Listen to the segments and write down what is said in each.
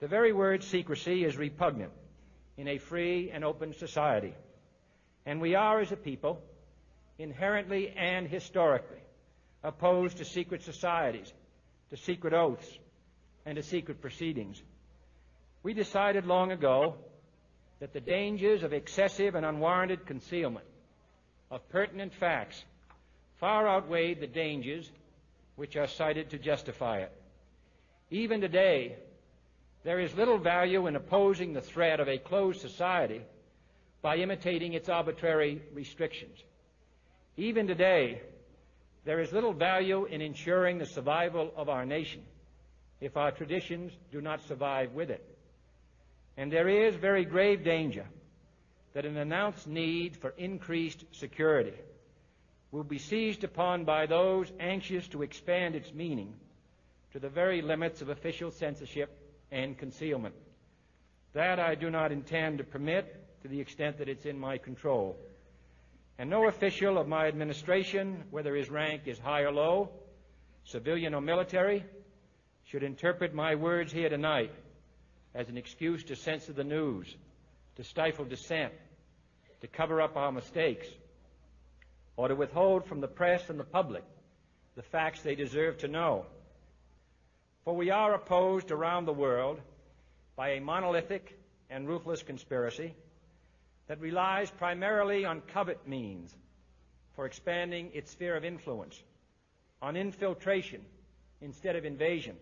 The very word secrecy is repugnant in a free and open society. And we are, as a people, inherently and historically opposed to secret societies, to secret oaths, and to secret proceedings. We decided long ago that the dangers of excessive and unwarranted concealment of pertinent facts far outweighed the dangers which are cited to justify it. Even today, there is little value in opposing the threat of a closed society by imitating its arbitrary restrictions. Even today, there is little value in ensuring the survival of our nation if our traditions do not survive with it. And there is very grave danger that an announced need for increased security will be seized upon by those anxious to expand its meaning to the very limits of official censorship and concealment. That I do not intend to permit to the extent that it's in my control. And no official of my administration, whether his rank is high or low, civilian or military, should interpret my words here tonight as an excuse to censor the news, to stifle dissent, to cover up our mistakes, or to withhold from the press and the public the facts they deserve to know. For we are opposed around the world by a monolithic and ruthless conspiracy that relies primarily on covert means for expanding its sphere of influence, on infiltration instead of invasion,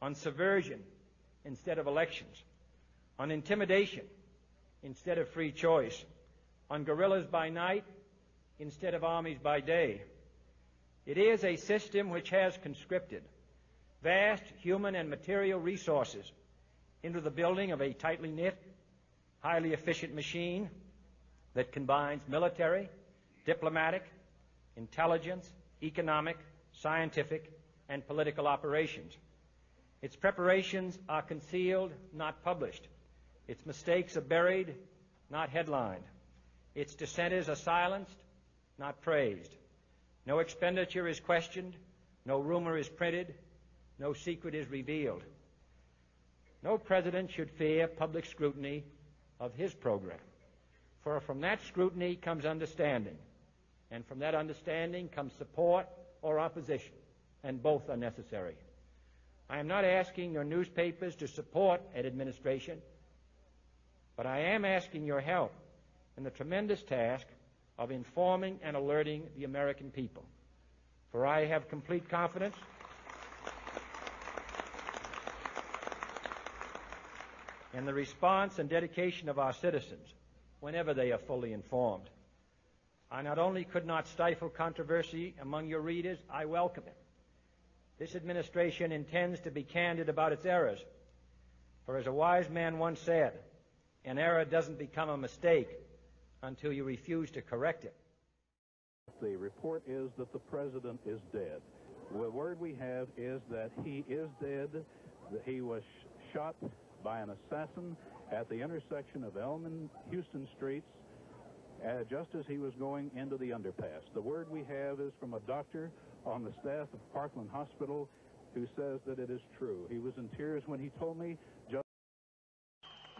on subversion instead of elections, on intimidation instead of free choice, on guerrillas by night instead of armies by day. It is a system which has conscripted vast human and material resources into the building of a tightly knit, highly efficient machine that combines military, diplomatic, intelligence, economic, scientific, and political operations. Its preparations are concealed, not published. Its mistakes are buried, not headlined. Its dissenters are silenced, not praised. No expenditure is questioned, no rumor is printed, no secret is revealed. No president should fear public scrutiny of his program, for from that scrutiny comes understanding, and from that understanding comes support or opposition, and both are necessary. I am not asking your newspapers to support an administration, but I am asking your help in the tremendous task of informing and alerting the American people. For I have complete confidence in the response and dedication of our citizens whenever they are fully informed. I not only could not stifle controversy among your readers, I welcome it. This administration intends to be candid about its errors. For as a wise man once said, an error doesn't become a mistake until you refuse to correct it. The report is that the president is dead. The word we have is that he is dead, that he was shot by an assassin at the intersection of Elm and Houston Streets uh, just as he was going into the underpass. The word we have is from a doctor on the staff of Parkland Hospital who says that it is true. He was in tears when he told me just.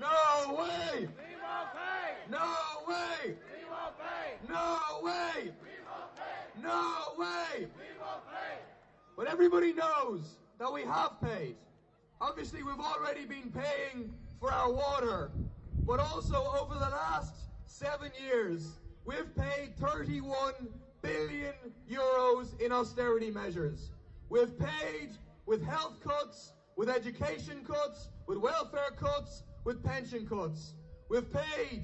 No way! We won't pay! No way! We won't pay! No way! We won't pay! No way! We won't pay! But everybody knows that we have paid. Obviously, we've already been paying for our water, but also over the last seven years, we've paid 31 billion euros in austerity measures. We've paid with health cuts, with education cuts, with welfare cuts, with pension cuts. We've paid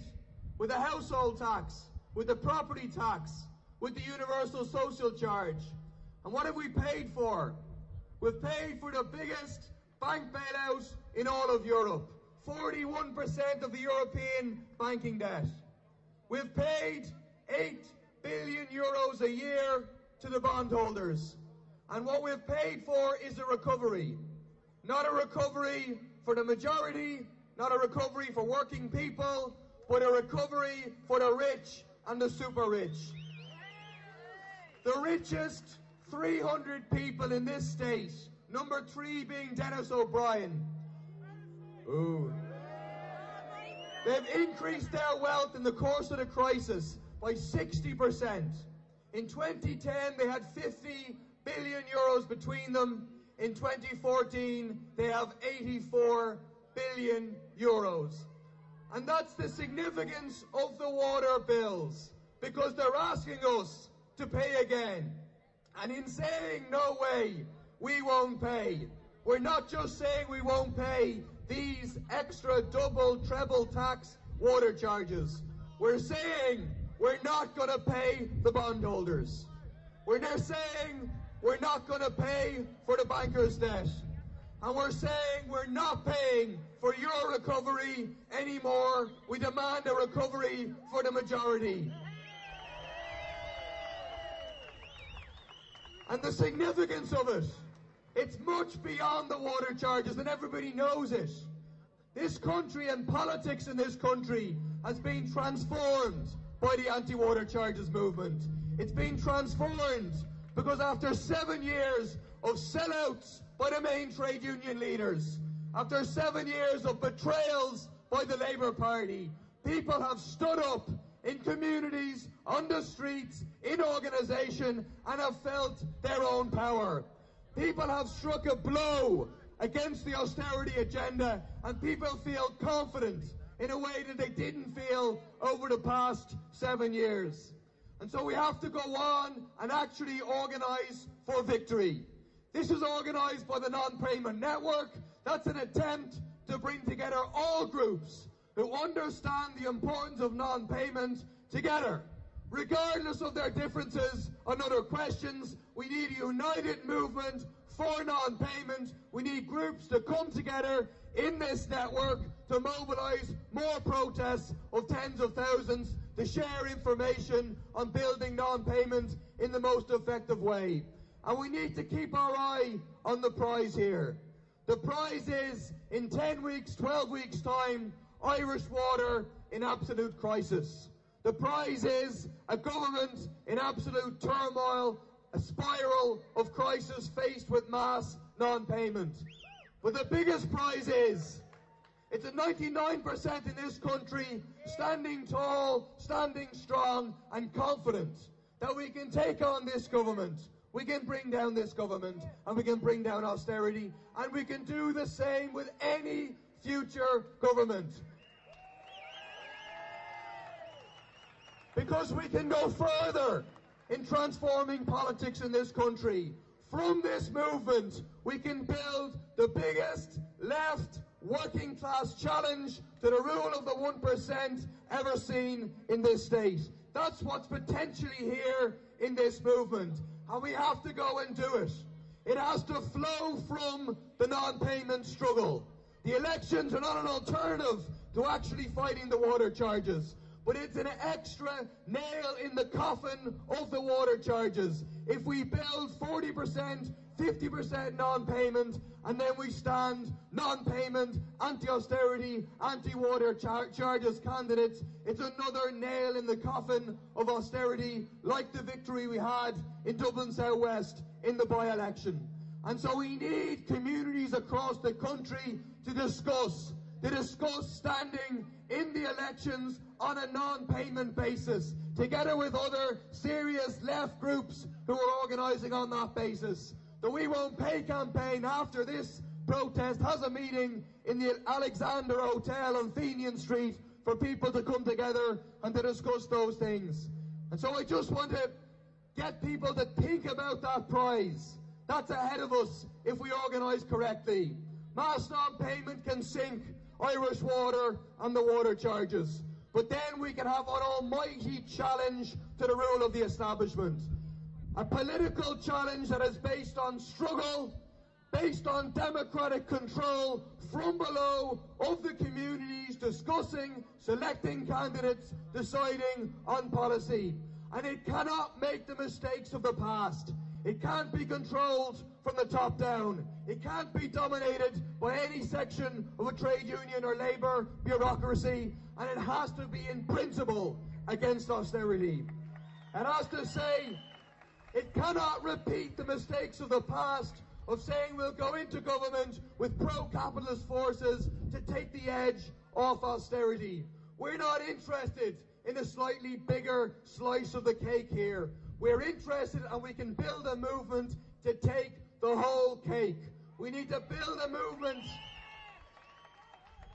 with the household tax, with the property tax, with the universal social charge. And what have we paid for? We've paid for the biggest bank bailout in all of Europe. 41% of the European banking debt. We've paid 8 billion euros a year to the bondholders. And what we've paid for is a recovery. Not a recovery for the majority, not a recovery for working people, but a recovery for the rich and the super rich. The richest 300 people in this state, number three being Denis O'Brien, Ooh. They've increased their wealth in the course of the crisis by 60%. In 2010, they had 50 billion euros between them. In 2014, they have 84 billion euros. And that's the significance of the water bills, because they're asking us to pay again. And in saying no way, we won't pay, we're not just saying we won't pay these extra double, treble tax water charges. We're saying we're not going to pay the bondholders. We're saying we're not going to pay for the bankers' debt. And we're saying we're not paying for your recovery anymore. We demand a recovery for the majority. And the significance of it, it's much beyond the water charges, and everybody knows it. This country and politics in this country has been transformed by the anti-water charges movement. It's been transformed because after seven years of sellouts by the main trade union leaders, after seven years of betrayals by the Labour Party, people have stood up in communities, on the streets, in organisation, and have felt their own power. People have struck a blow against the austerity agenda, and people feel confident in a way that they didn't feel over the past seven years. And so we have to go on and actually organise for victory. This is organised by the Non-Payment Network. That's an attempt to bring together all groups who understand the importance of non-payment together. Regardless of their differences on other questions, we need a united movement for non-payment. We need groups to come together in this network to mobilise more protests of tens of thousands to share information on building non-payment in the most effective way. And we need to keep our eye on the prize here. The prize is, in 10 weeks, 12 weeks' time, Irish water in absolute crisis. The prize is a government in absolute turmoil, a spiral of crisis faced with mass non-payment. But the biggest prize is it's a 99% in this country standing tall, standing strong and confident that we can take on this government. We can bring down this government and we can bring down austerity and we can do the same with any future government. Because we can go further in transforming politics in this country. From this movement, we can build the biggest left working class challenge to the rule of the 1% ever seen in this state. That's what's potentially here in this movement. And we have to go and do it. It has to flow from the non-payment struggle. The elections are not an alternative to actually fighting the water charges but it's an extra nail in the coffin of the water charges. If we build 40%, 50% non-payment, and then we stand non-payment, anti-austerity, anti-water char charges candidates, it's another nail in the coffin of austerity, like the victory we had in Dublin South West in the by-election. And so we need communities across the country to discuss, to discuss standing in the elections on a non-payment basis, together with other serious left groups who are organising on that basis. The We Won't Pay campaign after this protest has a meeting in the Alexander Hotel on Fenian Street for people to come together and to discuss those things. And so I just want to get people to think about that prize. That's ahead of us if we organise correctly. Mass non-payment can sink Irish water and the water charges. But then we can have an almighty challenge to the rule of the establishment. A political challenge that is based on struggle, based on democratic control from below of the communities discussing, selecting candidates, deciding on policy. And it cannot make the mistakes of the past. It can't be controlled from the top down. It can't be dominated by any section of a trade union or labour bureaucracy, and it has to be in principle against austerity. It has to say it cannot repeat the mistakes of the past of saying we'll go into government with pro-capitalist forces to take the edge off austerity. We're not interested in a slightly bigger slice of the cake here. We're interested and we can build a movement to take the whole cake. We need to build a movement,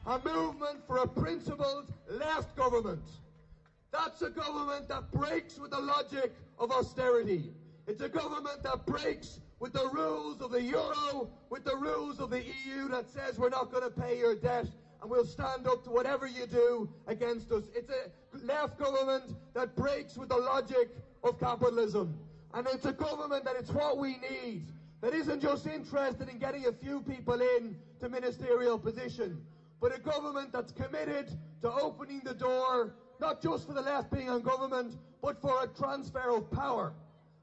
a movement for a principled left government. That's a government that breaks with the logic of austerity. It's a government that breaks with the rules of the euro, with the rules of the EU that says we're not going to pay your debt and we'll stand up to whatever you do against us. It's a left government that breaks with the logic of capitalism. And it's a government that it's what we need, that isn't just interested in getting a few people in to ministerial position, but a government that's committed to opening the door, not just for the left being on government, but for a transfer of power.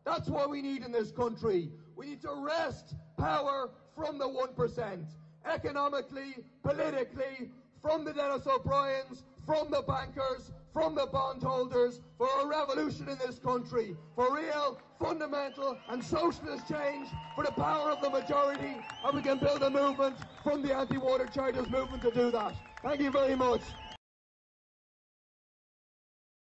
That's what we need in this country. We need to wrest power from the 1%, economically, politically, from the Denis O'Briens, from the bankers, from the bondholders, for a revolution in this country, for real, fundamental, and socialist change, for the power of the majority, and we can build a movement from the anti-water charters movement to do that. Thank you very much.